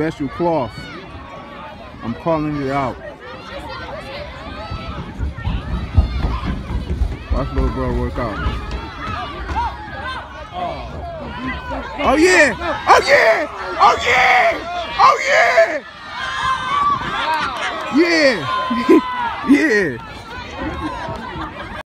special cloth. I'm calling it out. Watch little bro work out. Oh yeah! Oh yeah! Oh yeah! Oh yeah! Yeah! yeah!